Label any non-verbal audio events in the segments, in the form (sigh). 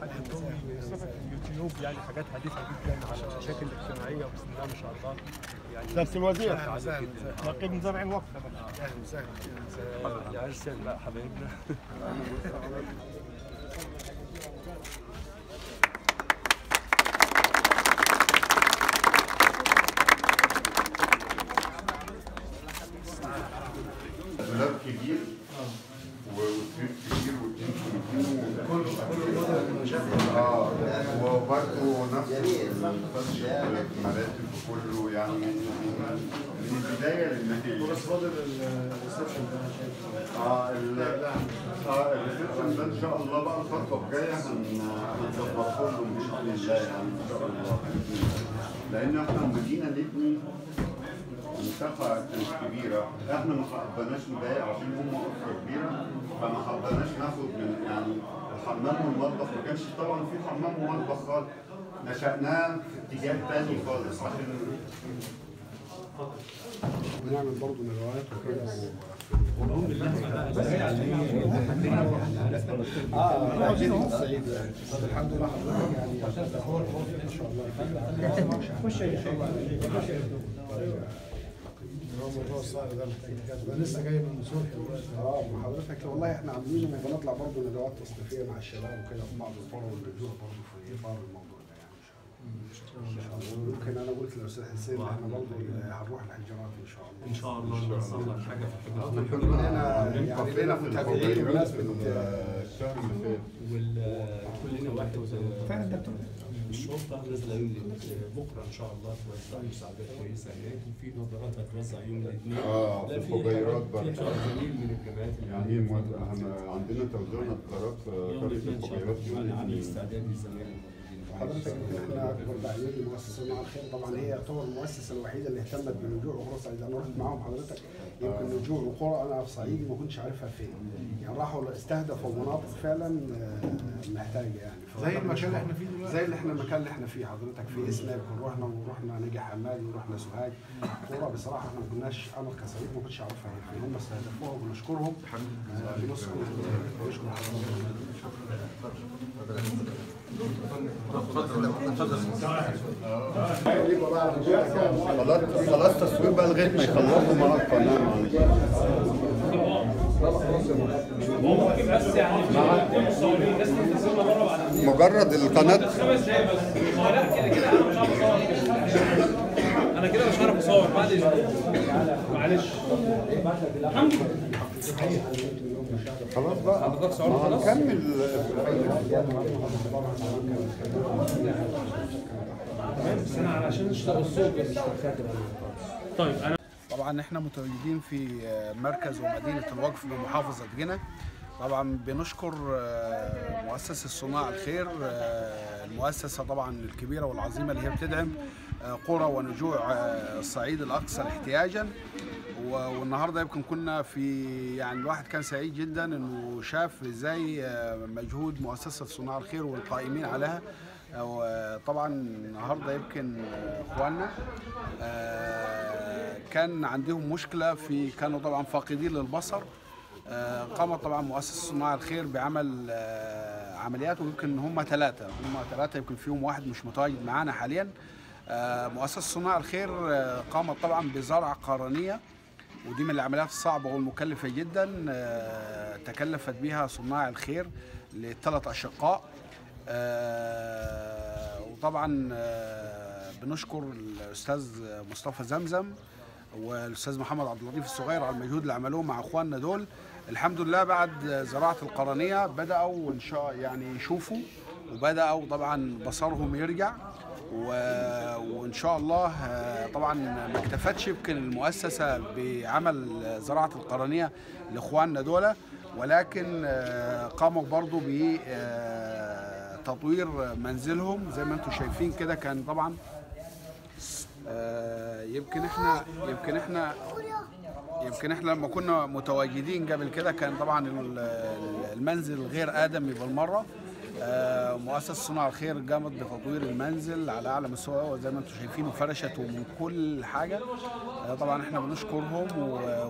قدمتهم يوتيوب يعني حاجات حديثة جدا على المشاكل الاجتماعية بسم الله ما شاء الله. يعني سياده الوزير. نقيب من زرع الوقت أهلا وسهلا. يا عرسل (laughs) وبرضه نفس المراتب كله يعني من البداية للنهاية. فاضل ال reception ده أنا شايف آه ال- آه ال reception ده إن شاء الله بقى الخطوة الجاية هن- هنظبطه له بإذن الله يعني إن شاء الله. لأن إحنا لما جينا نبني المساحه كانت كبيرة. إحنا ما حبناش نضايق عشان هم أسرة كبيرة فما حبناش ناخد من يعني الحمام والمطبخ ما كانش طبعا في حمام ومطبخ خالص. نشأناه في اتجاه تاني خالص عشان بنعمل برضه ندوات وكده. آه عايزين يعني الحمد لله حضرتك يعني ان شاء الله. خش الله هو موضوع الصعب ده محتاج كده أنا لسه جاي من دلوقتي آه ما حضرتك والله إحنا عاملين بنطلع برضه ندوات تصنيفية مع الشباب وكده في بعض القرى والرجوع برضه في اطار الموضوع ده يعني إن شاء الله. ويمكن أنا قلت للاستاذ حسين إن إحنا برضه هنروح الحجرات إن شاء الله. إن شاء الله. نصلح حاجة في الحجرات كلنا يعني لنا متابعين بمناسبه الشهر اللي فات. وكلنا واحد. فعلا دكتور. الشرطة نازله يوم بكرة إن شاء الله توزع مساعدات كويسة هناك وفي نظارات هتوزع يوم الاثنين. آه في الحجيرات في برضه جميل من الجامعات اللي يعني؟ إحنا عندنا توزيع نظارات في يوم الاثنين إن شاء الحجيرات الله. أنا عامل يوم استعداد الموجودين حضرتك يمكن إحنا اكبر داعمين لمؤسسة مع الخير. طبعا هي تعتبر المؤسسة الوحيدة اللي اهتمت بلجوء وقرى الصعيد أنا رحت معاهم حضرتك يمكن لجوء وقرى أنا في صعيدي ما كنتش عارفها فين. يعني راحوا استهدفوا مناطق فعلا آه، محتاجة يعني. زي المكان اللي إحنا فيه دلوقتي. زي اللي إحنا المكان اللي إحنا فيه حضرتك. في اسناب ورحنا ورحنا نجي حمادي ورحنا سوهاج. قرى بصراحة إحنا ما كناش أنا كصعيد ما كنتش اعرفها هي فين هم استهدفوها وبنشكرهم. آه، بنشكر حضرتك. خلاص خلاص تصوير بقى لغايه ما يخلصوا مع القناه مجرد القناة. أنا كده مش عارف أصور اذنك معلش. الحمد لله خلاص بقى. حضرتك صورت ما خلاص؟ هنكمل بس أنا علشان اشتغل الصوت بس طيب أنا طبعا إحنا متواجدين في مركز ومدينة الوقف بمحافظه جنة. طبعا بنشكر آه، مؤسسة صناع الخير آه، المؤسسة طبعا الكبيرة والعظيمة اللي هي بتدعم آه، قرى ونجوع آه، الصعيد الاكثر احتياجا. والنهاردة يمكن كنا في يعني الواحد كان سعيد جدا إنه شاف إزاي آه، مجهود مؤسسة صناع الخير والقائمين عليها. آه، طبعا النهارده يمكن آه، إخواننا آه، كان عندهم مشكلة في كانوا طبعا فاقدين للبصر. آه، قامت طبعا مؤسسة صناع الخير بعمل آه، عمليات ويمكن هم ثلاثة. هم ثلاثة يمكن فيهم واحد مش متواجد معانا حاليا. آه، مؤسسة صناع الخير آه، قامت طبعا بزرع قرنية ودي من العمليات الصعبة والمكلفة جدا آه، تكلفت بها صناع الخير لثلاث أشقاء. آه، وطبعا آه، بنشكر الأستاذ مصطفى زمزم والأستاذ محمد عبد اللطيف الصغير على المجهود اللي عملوه مع إخواننا دول. الحمد لله بعد زراعة القرنية بدأوا ان شاء يعني يشوفوا وبدأوا طبعا بصرهم يرجع. و... وإن شاء الله آه، طبعا ما اكتفتش يمكن المؤسسة بعمل زراعة القرنية لإخواننا دول ولكن آه، قاموا برضو ب آه، منزلهم. زي ما أنتم شايفين كده كان طبعا يمكن إحنا يمكن إحنا يمكن إحنا لما كنا متواجدين قبل كده كان طبعا ال- المنزل غير آدمي بالمرة. مؤسسة صناع الخير قامت بتطوير المنزل على أعلى مستوى وزي ما أنتم شايفين وفرشته من كل حاجة. آه، طبعا إحنا بنشكرهم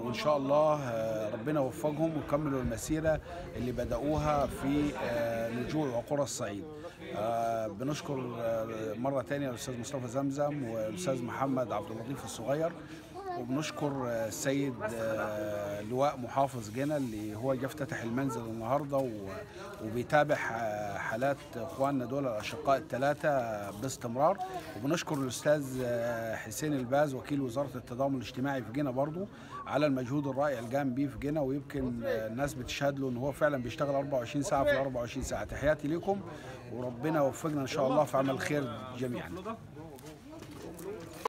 وإن شاء الله آه، ربنا يوفقهم ويكملوا المسيرة اللي بدأوها في آه، نجوع وقرى الصعيد. آه، بنشكر آه، مرة ثانية الأستاذ مصطفى زمزم والأستاذ محمد عبد اللطيف الصغير وبنشكر آه، السيد آه، لواء محافظ جنة اللي هو جه افتتح المنزل النهارده وبيتابع آه، حالات اخواننا دول الأشقاء الثلاثة باستمرار. وبنشكر الأستاذ حسين الباز وكيل وزارة التضامن الاجتماعي في جنة برضو على المجهود الرائع اللي قام بيه في جنة ويمكن الناس بتشهد له إن هو فعلا بيشتغل 24 ساعة في ال 24 ساعة. تحياتي لكم وربنا يوفقنا إن شاء الله في عمل خير جميعا.